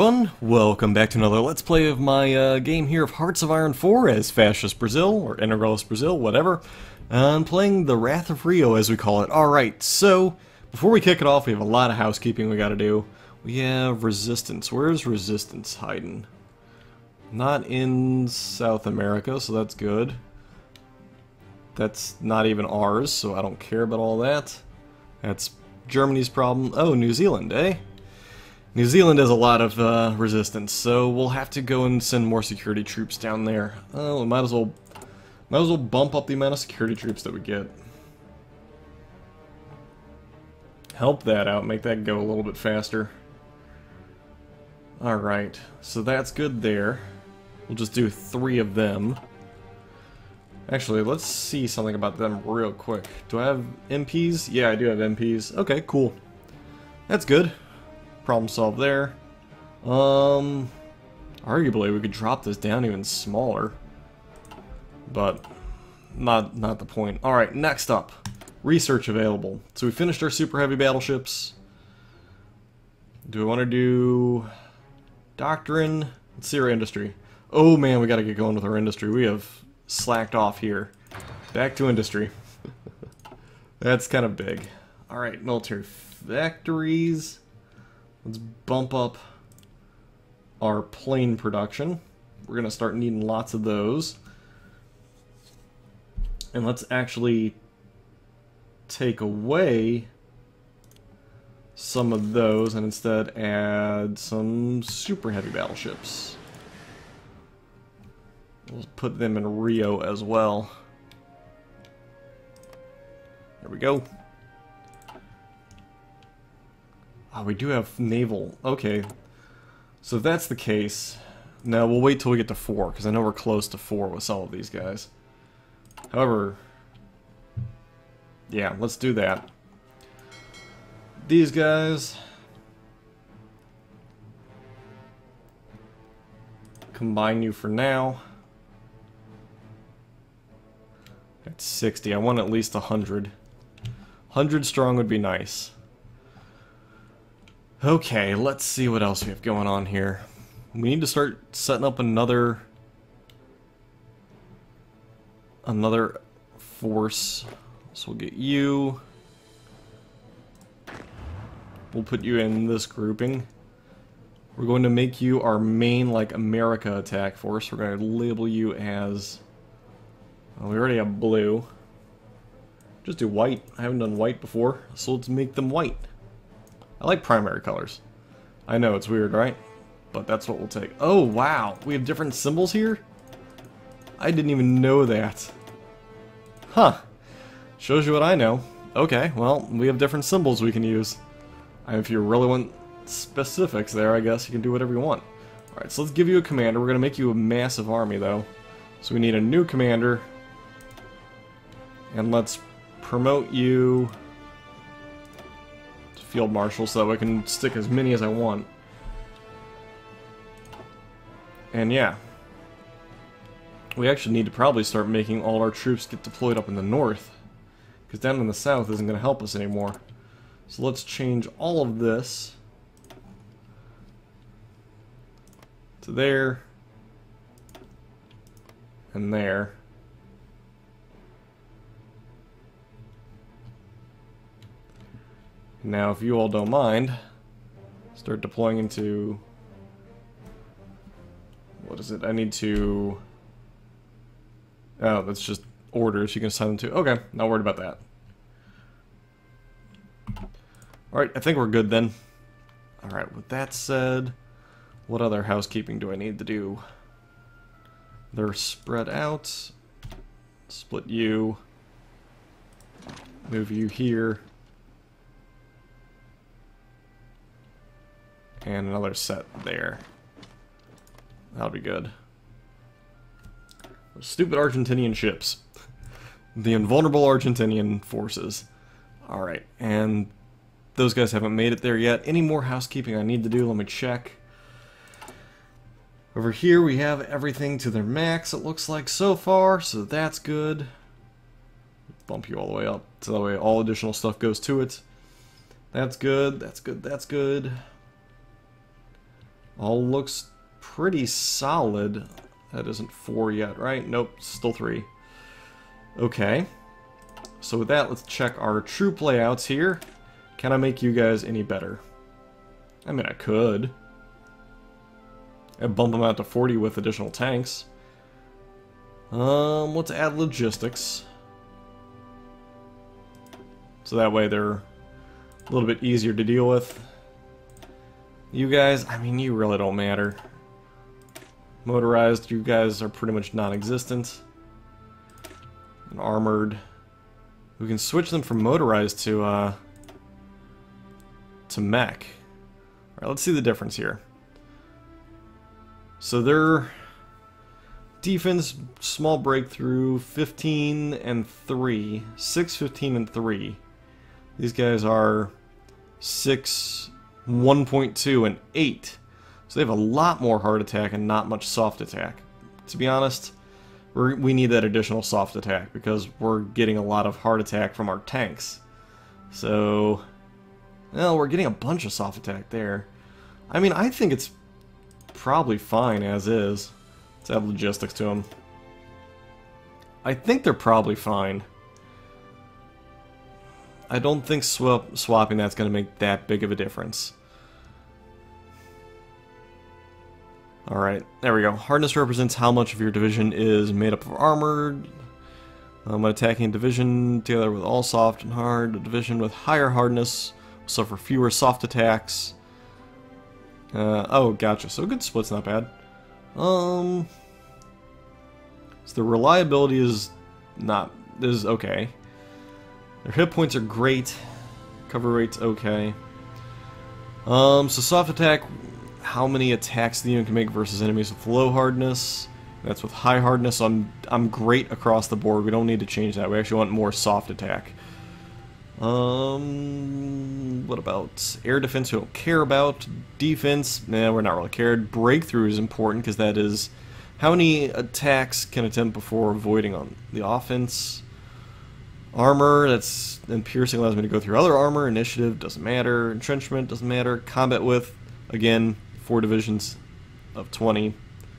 everyone, welcome back to another Let's Play of my uh, game here of Hearts of Iron 4 as Fascist Brazil, or Integralist Brazil, whatever. I'm playing the Wrath of Rio, as we call it. Alright, so, before we kick it off, we have a lot of housekeeping we gotta do. We have Resistance. Where's Resistance hiding? Not in South America, so that's good. That's not even ours, so I don't care about all that. That's Germany's problem. Oh, New Zealand, eh? New Zealand has a lot of uh, resistance, so we'll have to go and send more security troops down there. Oh, we might as well, might as well bump up the amount of security troops that we get. Help that out, make that go a little bit faster. Alright, so that's good there. We'll just do three of them. Actually, let's see something about them real quick. Do I have MPs? Yeah, I do have MPs. Okay, cool. That's good. Problem solved there. Um, arguably we could drop this down even smaller, but not not the point. All right, next up, research available. So we finished our super heavy battleships. Do we want to do doctrine? Let's see our industry. Oh man, we got to get going with our industry. We have slacked off here. Back to industry. That's kind of big. All right, military factories. Let's bump up our plane production. We're going to start needing lots of those. And let's actually take away some of those and instead add some super heavy battleships. We'll put them in Rio as well. There we go. Oh, we do have naval. Okay. So if that's the case, now we'll wait till we get to 4, because I know we're close to 4 with some of these guys. However, yeah, let's do that. These guys... Combine you for now. At 60. I want at least 100. 100 strong would be nice. Okay, let's see what else we have going on here. We need to start setting up another... Another force. So we'll get you. We'll put you in this grouping. We're going to make you our main, like, America attack force. We're going to label you as... Well, we already have blue. Just do white. I haven't done white before, so let's make them white. I like primary colors. I know, it's weird, right? But that's what we'll take. Oh, wow. We have different symbols here? I didn't even know that. Huh. Shows you what I know. Okay, well, we have different symbols we can use. And if you really want specifics there, I guess you can do whatever you want. Alright, so let's give you a commander. We're going to make you a massive army, though. So we need a new commander. And let's promote you field marshal so I can stick as many as I want. And yeah. We actually need to probably start making all our troops get deployed up in the north. Because down in the south isn't going to help us anymore. So let's change all of this to there and there. Now, if you all don't mind, start deploying into... What is it? I need to... Oh, that's just orders you can assign them to. Okay, not worried about that. Alright, I think we're good then. Alright, with that said, what other housekeeping do I need to do? They're spread out. Split you. Move you here. And another set there. That'll be good. Stupid Argentinian ships. the invulnerable Argentinian forces. Alright, and those guys haven't made it there yet. Any more housekeeping I need to do? Let me check. Over here we have everything to their max, it looks like, so far, so that's good. Bump you all the way up, so that way all additional stuff goes to it. That's good, that's good, that's good. All looks pretty solid. That isn't four yet, right? Nope, still three. Okay. So with that, let's check our troop layouts here. Can I make you guys any better? I mean, I could. And bump them out to 40 with additional tanks. Um, let's add logistics. So that way they're a little bit easier to deal with. You guys, I mean, you really don't matter. Motorized, you guys are pretty much non-existent. And armored. We can switch them from motorized to, uh, to mech. Alright, let's see the difference here. So their defense, small breakthrough, 15 and 3. 6, 15, and 3. These guys are 6, 1.2, and 8. So they have a lot more hard attack and not much soft attack. To be honest, we need that additional soft attack because we're getting a lot of hard attack from our tanks. So, well, we're getting a bunch of soft attack there. I mean, I think it's probably fine as is. Let's add logistics to them. I think they're probably fine. I don't think swap swapping that's going to make that big of a difference. Alright, there we go. Hardness represents how much of your division is made up of armored. Um, an attacking division together with all soft and hard. A division with higher hardness will suffer fewer soft attacks. Uh, oh, gotcha. So good split's not bad. Um, so the reliability is not is okay. Their hit points are great. Cover rate's okay. Um, so soft attack, how many attacks the unit can make versus enemies with low hardness. That's with high hardness. I'm I'm great across the board. We don't need to change that. We actually want more soft attack. Um, what about air defense? We don't care about defense. Nah, we're not really cared. Breakthrough is important because that is how many attacks can attempt before avoiding on the offense. Armor, that's then piercing allows me to go through other armor. Initiative doesn't matter. Entrenchment doesn't matter. Combat width, again, four divisions of 20.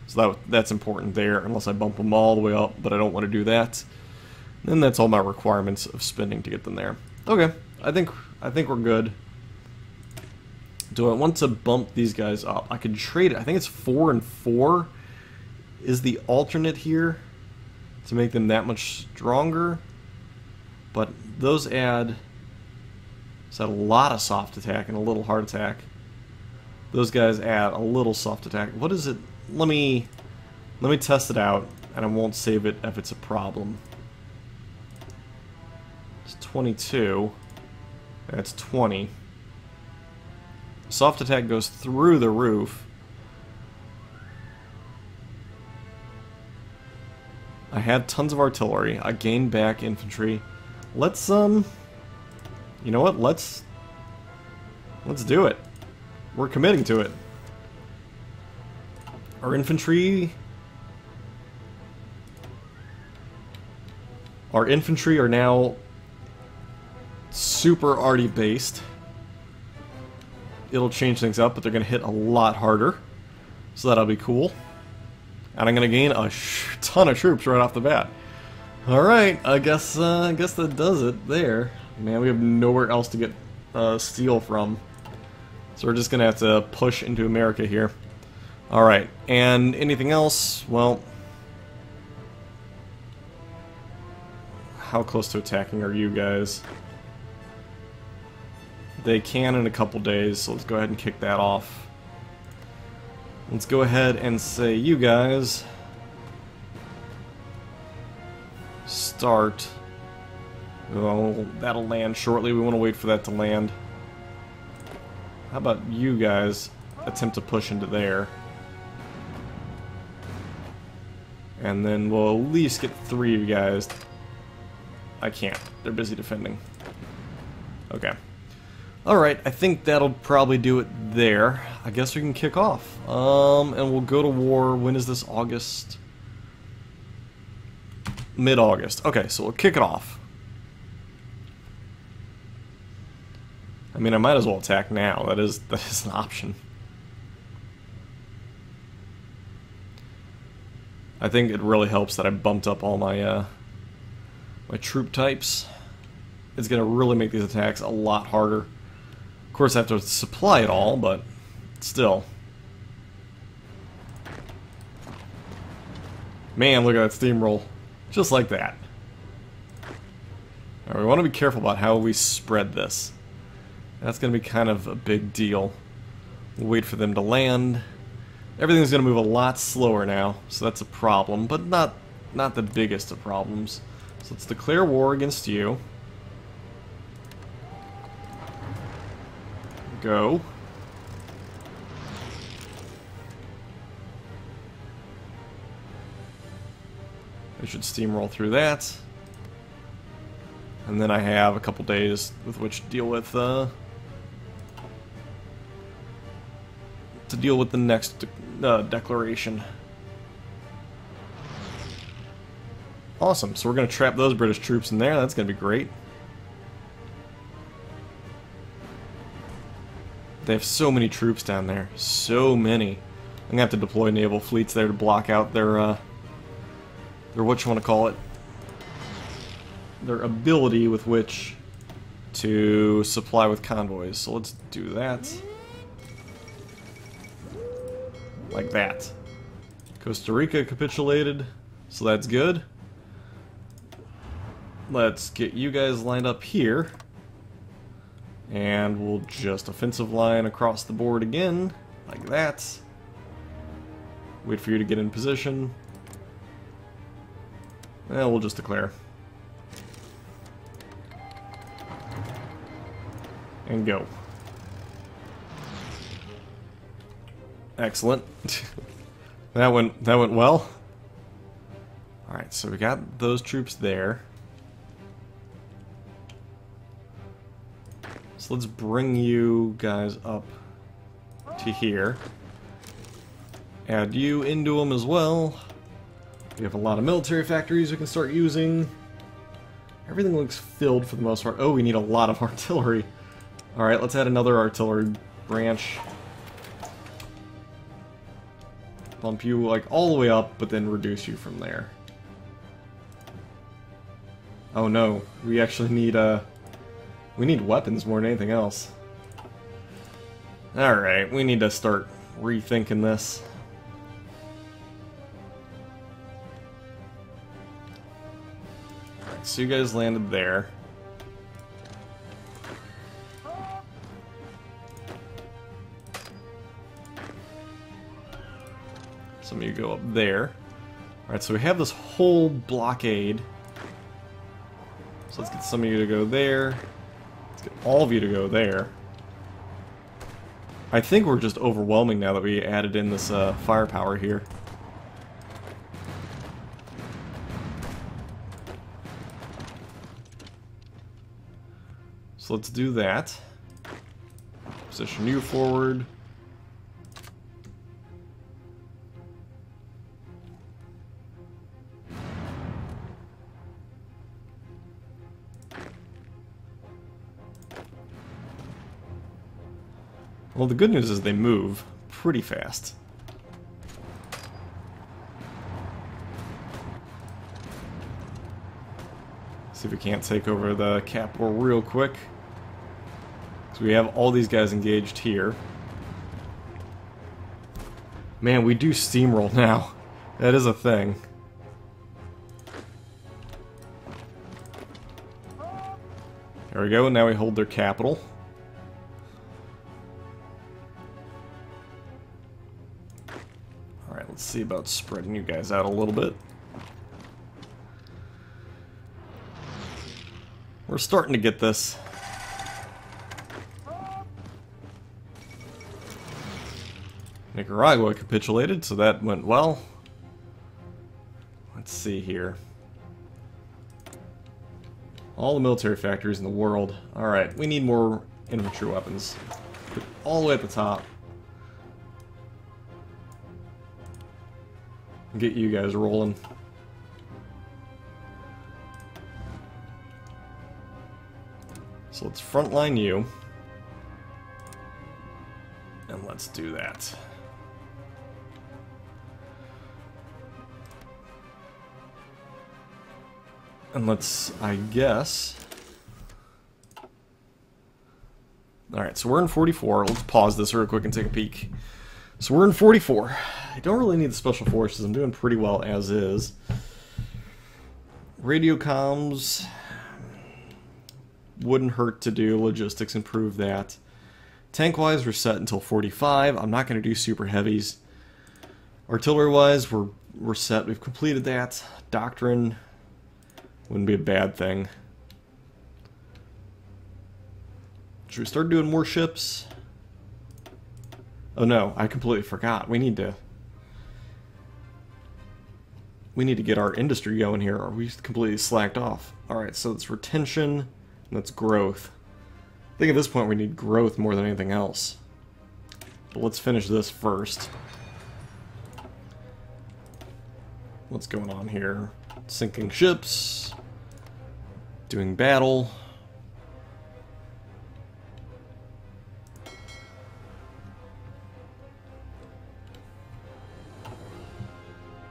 So that that's important there, unless I bump them all the way up, but I don't want to do that. Then that's all my requirements of spending to get them there. Okay, I think I think we're good. Do I want to bump these guys up? I could trade it. I think it's four and four is the alternate here to make them that much stronger. But those add so a lot of soft attack and a little hard attack. Those guys add a little soft attack. What is it? Let me let me test it out, and I won't save it if it's a problem. It's 22. That's 20. Soft attack goes through the roof. I had tons of artillery. I gained back infantry. Let's, um... You know what? Let's... Let's do it. We're committing to it. Our infantry... Our infantry are now super arty based. It'll change things up, but they're going to hit a lot harder. So that'll be cool. And I'm going to gain a ton of troops right off the bat. Alright, I guess uh, I guess that does it there. Man, we have nowhere else to get uh, steel from. So we're just to have to push into America here. Alright, and anything else? Well... How close to attacking are you guys? They can in a couple days, so let's go ahead and kick that off. Let's go ahead and say, you guys... Start. Oh, that'll land shortly. We want to wait for that to land. How about you guys attempt to push into there? And then we'll at least get three of you guys. I can't. They're busy defending. Okay. Alright, I think that'll probably do it there. I guess we can kick off. Um, and we'll go to war. When is this? August? mid-August. Okay, so we'll kick it off. I mean, I might as well attack now. That is that is an option. I think it really helps that I bumped up all my uh, my troop types. It's gonna really make these attacks a lot harder. Of course, I have to supply it all, but still. Man, look at that steamroll. Just like that. We want to be careful about how we spread this. That's going to be kind of a big deal. We'll wait for them to land. Everything's going to move a lot slower now, so that's a problem, but not not the biggest of problems. So let's declare war against you. Go. I should steamroll through that. And then I have a couple days with which to deal with, uh, to deal with the next uh, declaration. Awesome, so we're going to trap those British troops in there, that's going to be great. They have so many troops down there, so many. I'm going to have to deploy naval fleets there to block out their, uh, their what you want to call it, their ability with which to supply with convoys. So let's do that. Like that. Costa Rica capitulated, so that's good. Let's get you guys lined up here. And we'll just offensive line across the board again, like that. Wait for you to get in position. And we'll just declare. And go. Excellent. that went that went well. Alright, so we got those troops there. So let's bring you guys up to here. Add you into them as well. We have a lot of military factories we can start using. Everything looks filled for the most part. Oh, we need a lot of artillery. Alright, let's add another artillery branch. Bump you, like, all the way up, but then reduce you from there. Oh no, we actually need, uh... We need weapons more than anything else. Alright, we need to start rethinking this. So you guys landed there. Some of you go up there. Alright, so we have this whole blockade. So let's get some of you to go there. Let's get all of you to go there. I think we're just overwhelming now that we added in this uh, firepower here. So let's do that. Position you forward. Well, the good news is they move pretty fast. See if we can't take over the capital real quick. So we have all these guys engaged here. Man, we do steamroll now. That is a thing. There we go, now we hold their capital. Alright, let's see about spreading you guys out a little bit. We're starting to get this. Nicaragua capitulated, so that went well. Let's see here. All the military factories in the world. Alright, we need more infantry weapons. Put all the way at the top. get you guys rolling. So let's frontline you. And let's do that. And let's, I guess... Alright, so we're in 44. Let's pause this real quick and take a peek. So we're in 44. I don't really need the Special Forces. I'm doing pretty well as is. Radio comms wouldn't hurt to do. Logistics improve that. Tank-wise, we're set until 45. I'm not going to do super heavies. Artillery-wise, we're, we're set. We've completed that. Doctrine wouldn't be a bad thing. Should we start doing more ships? Oh no, I completely forgot. We need to... We need to get our industry going here, or we completely slacked off. Alright, so it's retention, and that's growth. I think at this point we need growth more than anything else. But let's finish this first. What's going on here? Sinking ships. Doing battle.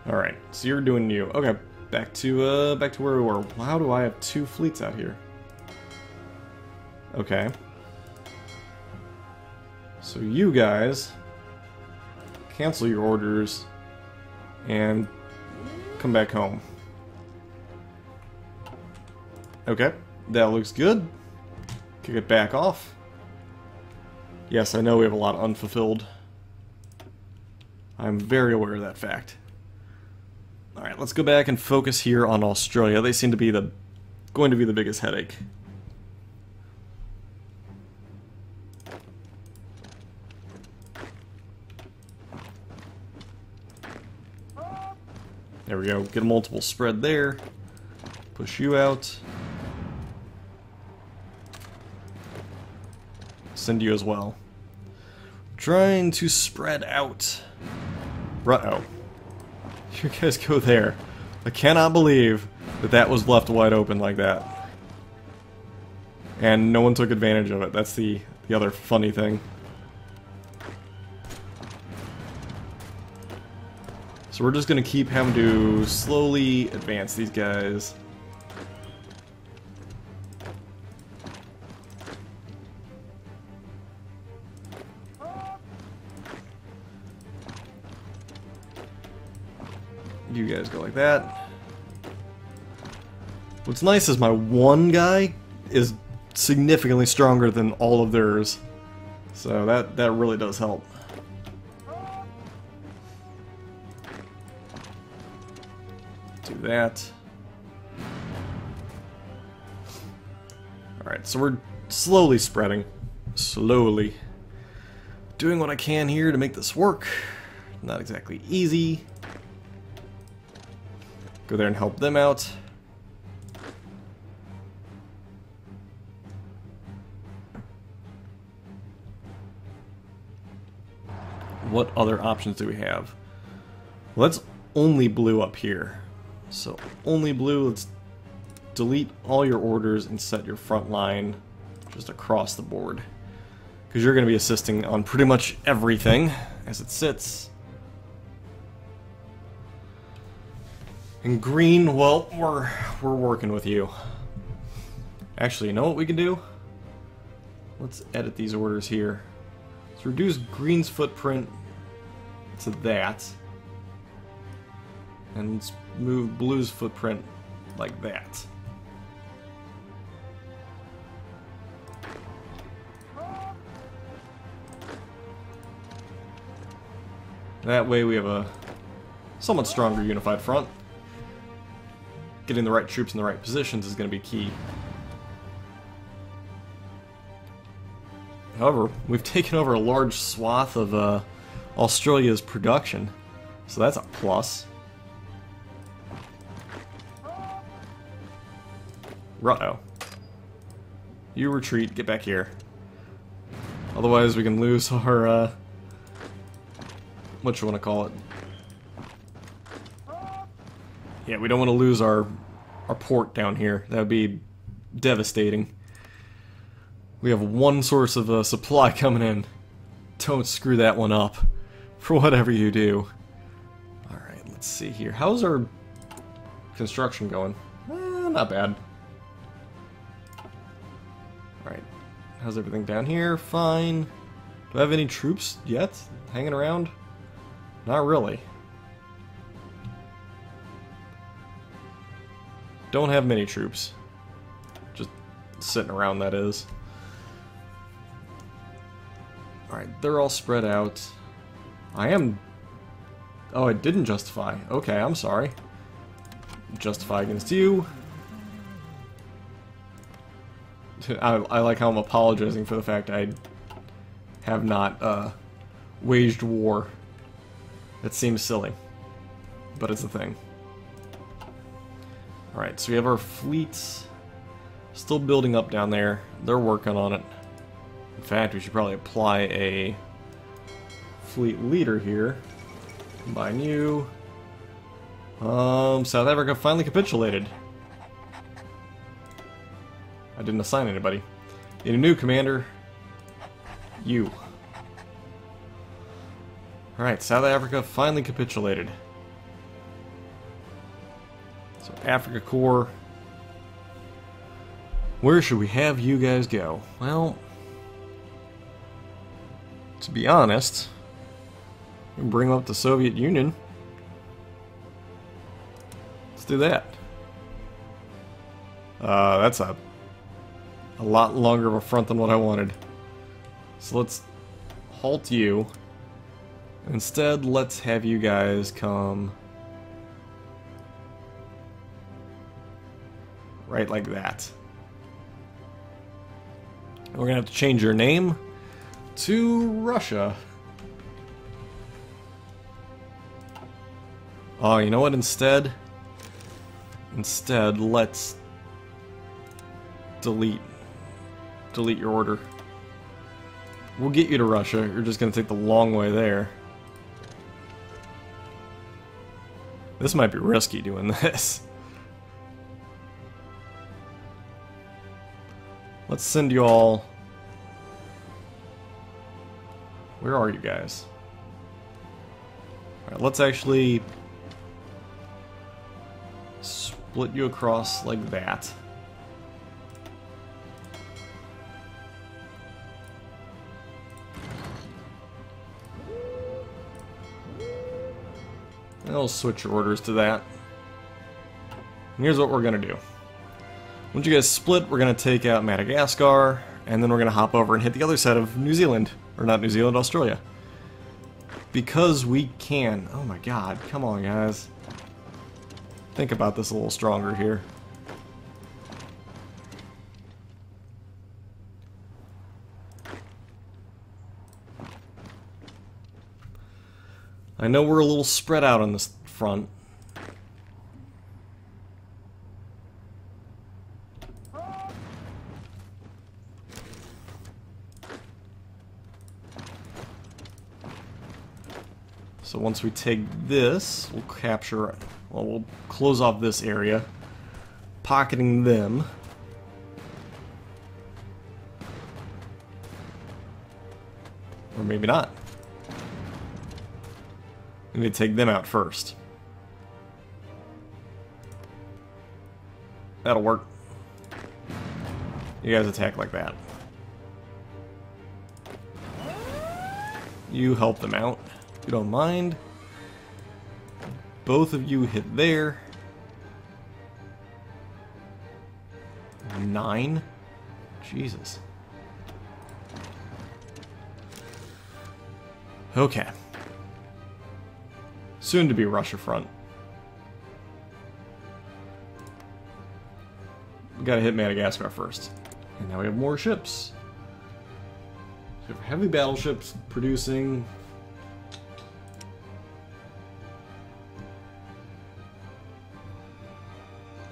Alright, so you're doing new. Okay, back to uh back to where we were. How do I have two fleets out here? Okay. So you guys cancel your orders and come back home. Okay, that looks good. Kick it back off. Yes, I know we have a lot unfulfilled. I'm very aware of that fact. Alright, let's go back and focus here on Australia. They seem to be the going to be the biggest headache. There we go. Get a multiple spread there. Push you out. Send you as well. Trying to spread out. Uh-oh. You guys go there. I cannot believe that that was left wide open like that. And no one took advantage of it. That's the, the other funny thing. So we're just going to keep having to slowly advance these guys. Like that. What's nice is my one guy is significantly stronger than all of theirs. So that, that really does help. Do that. Alright, so we're slowly spreading. Slowly. Doing what I can here to make this work. Not exactly easy. Go there and help them out. What other options do we have? Well, that's only blue up here. So only blue, let's delete all your orders and set your front line just across the board. Because you're going to be assisting on pretty much everything as it sits. And green, well, we're we're working with you. Actually, you know what we can do? Let's edit these orders here. Let's reduce green's footprint to that. And let's move blue's footprint like that. That way we have a somewhat stronger unified front getting the right troops in the right positions is going to be key. However, we've taken over a large swath of uh, Australia's production, so that's a plus. Ruh-oh. You retreat, get back here. Otherwise we can lose our, uh, what you want to call it, yeah, we don't want to lose our our port down here. That would be devastating. We have one source of uh, supply coming in. Don't screw that one up for whatever you do. Alright, let's see here. How's our construction going? Eh, not bad. Alright. How's everything down here? Fine. Do I have any troops yet? Hanging around? Not really. Don't have many troops. Just sitting around, that is. Alright, they're all spread out. I am... Oh, I didn't justify. Okay, I'm sorry. Justify against you. I, I like how I'm apologizing for the fact I have not uh, waged war. It seems silly, but it's a thing. Alright, so we have our fleets still building up down there. They're working on it. In fact, we should probably apply a fleet leader here. Combine you. Um, South Africa finally capitulated. I didn't assign anybody. Need a new commander. You. Alright, South Africa finally capitulated. So, Afrika Korps. Where should we have you guys go? Well, to be honest, bring up the Soviet Union. Let's do that. Uh, that's a a lot longer of a front than what I wanted. So let's halt you. Instead, let's have you guys come right like that. We're gonna have to change your name to Russia. Oh, you know what? Instead, instead, let's delete delete your order. We'll get you to Russia. You're just gonna take the long way there. This might be risky doing this. Let's send you all... Where are you guys? Alright, let's actually... Split you across like that. And I'll switch your orders to that. And here's what we're gonna do. Once you guys split, we're gonna take out Madagascar, and then we're gonna hop over and hit the other side of New Zealand. Or not New Zealand, Australia. Because we can. Oh my god, come on guys. Think about this a little stronger here. I know we're a little spread out on this front. So once we take this, we'll capture, well, we'll close off this area, pocketing them. Or maybe not. Let me take them out first. That'll work. You guys attack like that. You help them out, you don't mind. Both of you hit there. Nine? Jesus. Okay. Soon to be Russia front. We gotta hit Madagascar first. And now we have more ships. So heavy battleships producing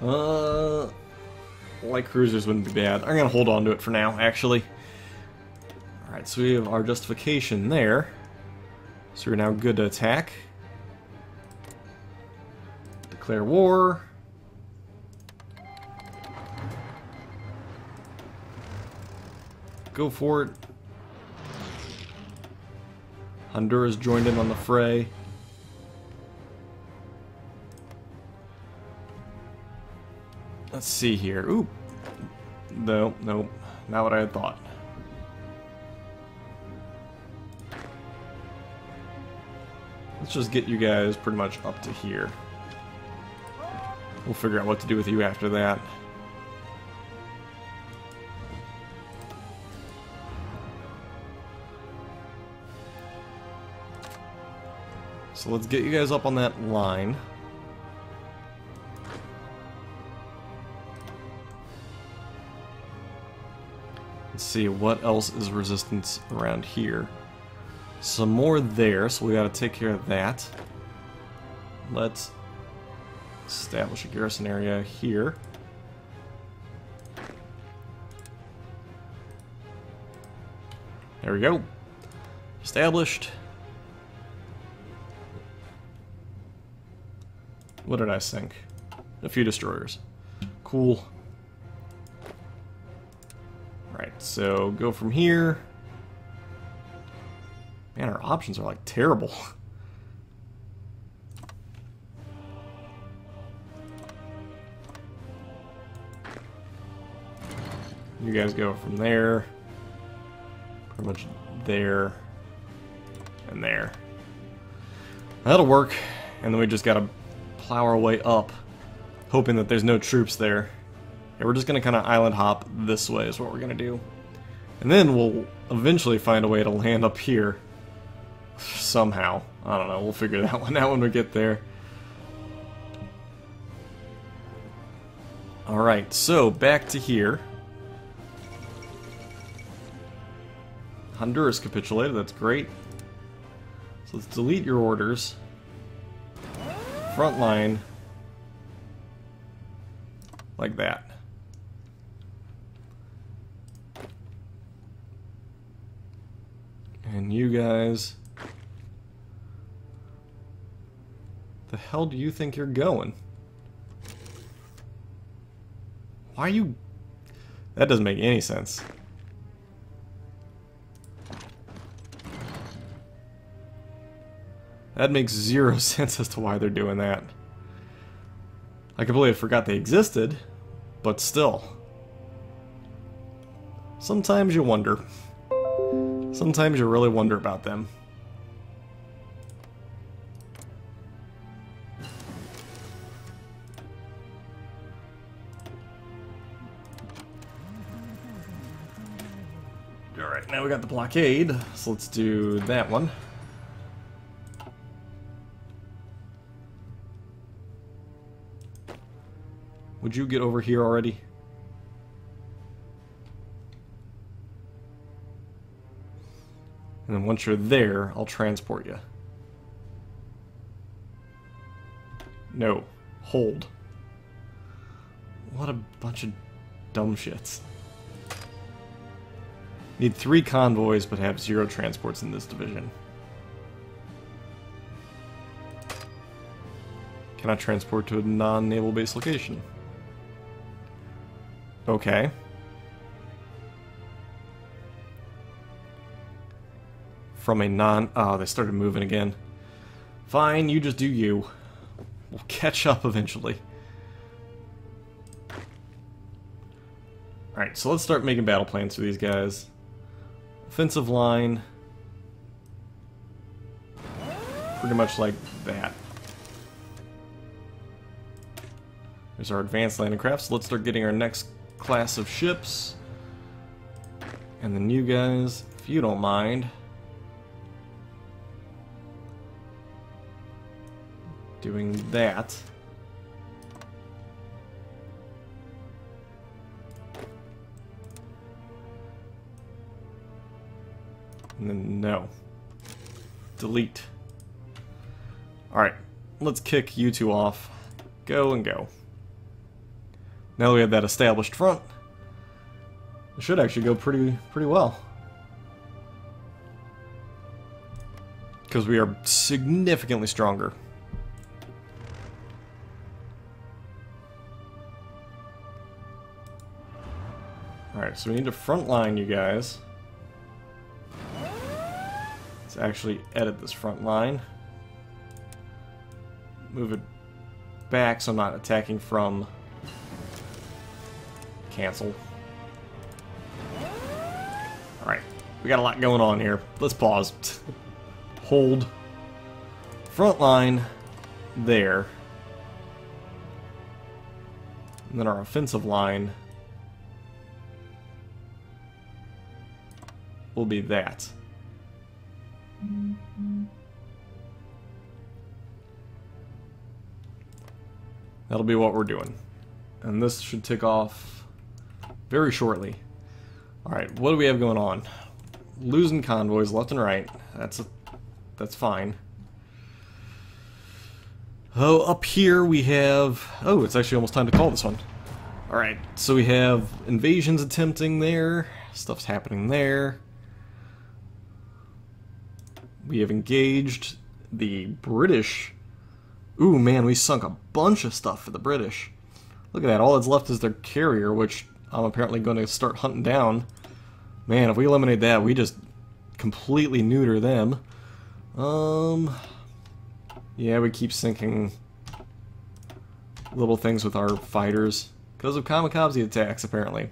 Uh, light cruisers wouldn't be bad. I'm gonna hold on to it for now, actually. Alright, so we have our justification there. So we're now good to attack. Declare war. Go for it. Honduras joined in on the fray. Let's see here. Ooh. No, no. Not what I had thought. Let's just get you guys pretty much up to here. We'll figure out what to do with you after that. So let's get you guys up on that line. See what else is resistance around here. Some more there, so we gotta take care of that. Let's establish a garrison area here. There we go. Established. What did I sink? A few destroyers. Cool. So go from here. Man, our options are like terrible. You guys go from there, pretty much there, and there. That'll work, and then we just gotta plow our way up, hoping that there's no troops there. And we're just gonna kind of island hop this way is what we're gonna do. And then we'll eventually find a way to land up here. Somehow. I don't know, we'll figure that one out when we get there. Alright, so back to here. Honduras capitulated, that's great. So let's delete your orders. Frontline. Like that. And you guys... The hell do you think you're going? Why are you... That doesn't make any sense. That makes zero sense as to why they're doing that. I completely forgot they existed, but still. Sometimes you wonder. Sometimes you really wonder about them. Alright, now we got the blockade, so let's do that one. Would you get over here already? Once you're there, I'll transport you. No. Hold. What a bunch of dumb shits. Need three convoys, but have zero transports in this division. Cannot transport to a non-naval base location. Okay. From a non... Oh, they started moving again. Fine, you just do you. We'll catch up eventually. Alright, so let's start making battle plans for these guys. Offensive line. Pretty much like that. There's our advanced landing craft, so let's start getting our next class of ships. And then you guys, if you don't mind, doing that. No. Delete. Alright, let's kick you two off. Go and go. Now that we have that established front, it should actually go pretty pretty well. Because we are significantly stronger. So we need to front line you guys. Let's actually edit this front line. Move it back so I'm not attacking from cancel. Alright, we got a lot going on here. Let's pause. Hold. Front line there. And then our offensive line will be that. That'll be what we're doing. And this should tick off very shortly. Alright, what do we have going on? Losing convoys left and right. That's a, that's fine. Oh, up here we have... Oh, it's actually almost time to call this one. Alright, so we have invasions attempting there. Stuff's happening there. We have engaged the British. Ooh, man, we sunk a bunch of stuff for the British. Look at that. All that's left is their carrier, which I'm apparently going to start hunting down. Man, if we eliminate that, we just completely neuter them. Um, yeah, we keep sinking little things with our fighters because of kamikaze attacks, apparently.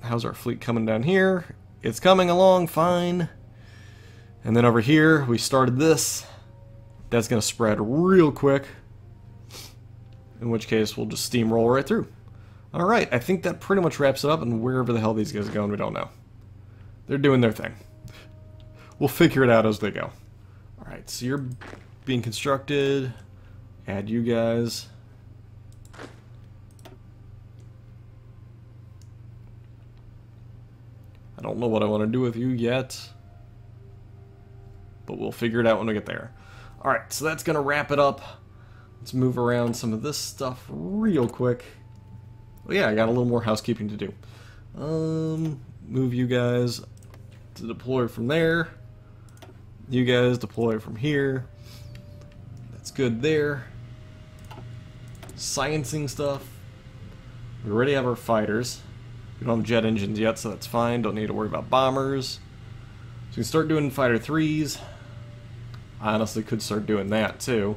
How's our fleet coming down here? It's coming along fine. And then over here, we started this. That's going to spread real quick. In which case, we'll just steamroll right through. Alright, I think that pretty much wraps it up, and wherever the hell these guys are going, we don't know. They're doing their thing. We'll figure it out as they go. Alright, so you're being constructed. Add you guys. I don't know what I want to do with you yet but we'll figure it out when we get there. Alright, so that's going to wrap it up. Let's move around some of this stuff real quick. Oh yeah, I got a little more housekeeping to do. Um, move you guys to deploy from there. You guys deploy from here. That's good there. Sciencing stuff. We already have our fighters. We don't have jet engines yet, so that's fine. Don't need to worry about bombers. So we can start doing fighter threes. I honestly could start doing that too.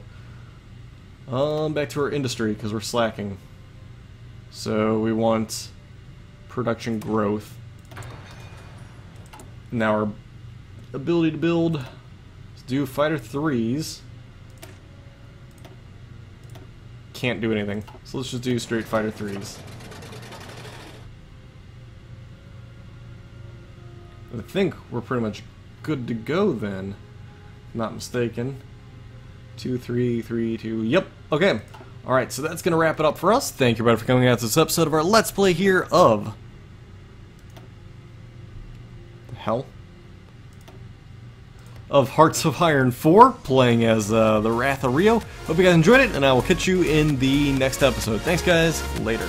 Um, back to our industry because we're slacking. So we want production growth. Now our ability to build. Let's do fighter threes. Can't do anything. So let's just do straight fighter threes. I think we're pretty much good to go then not mistaken. Two, three, three, two. Yep. Okay. All right. So that's gonna wrap it up for us. Thank you, everybody, for coming out to this episode of our Let's Play here of the hell of Hearts of Iron 4, playing as uh, the Wrath of Rio. Hope you guys enjoyed it, and I will catch you in the next episode. Thanks, guys. Later.